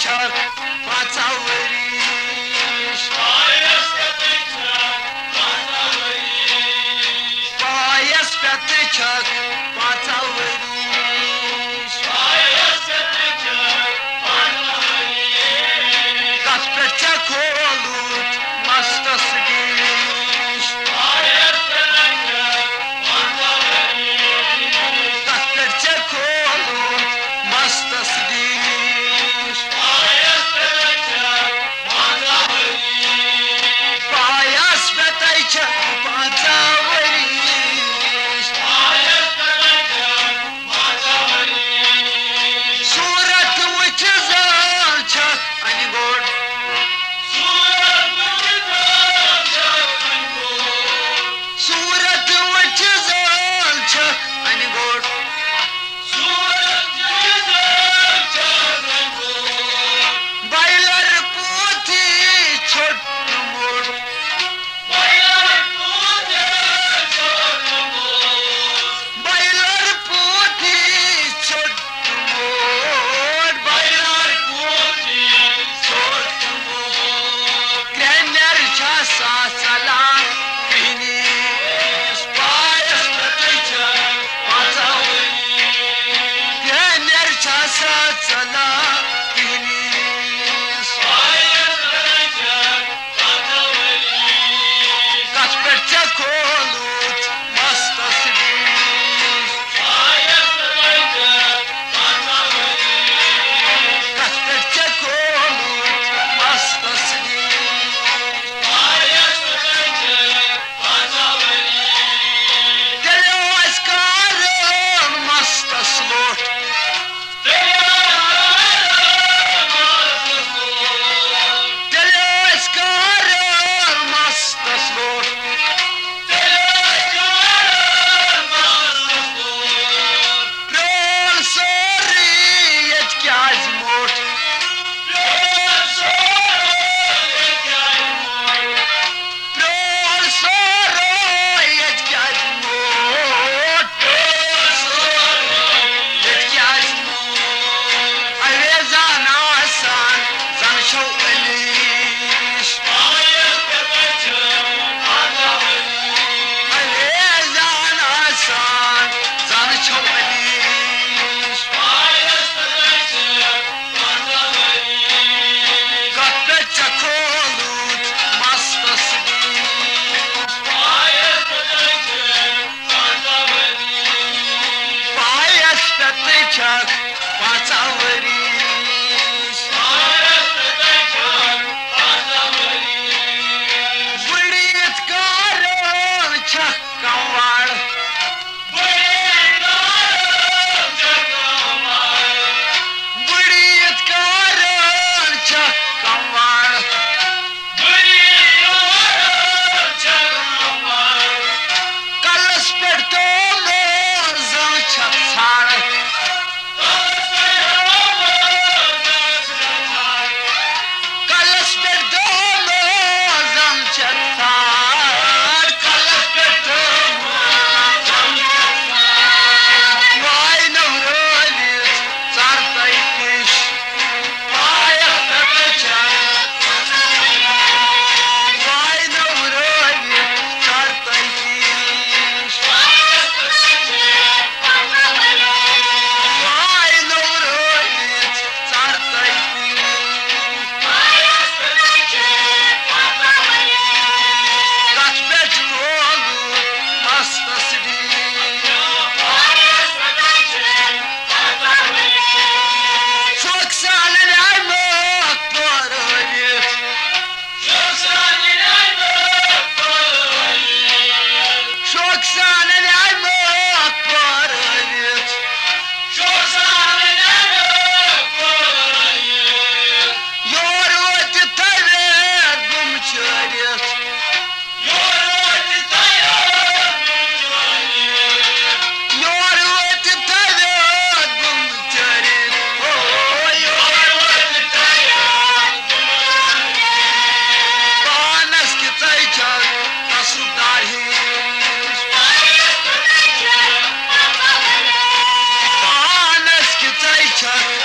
çar Paçav Church.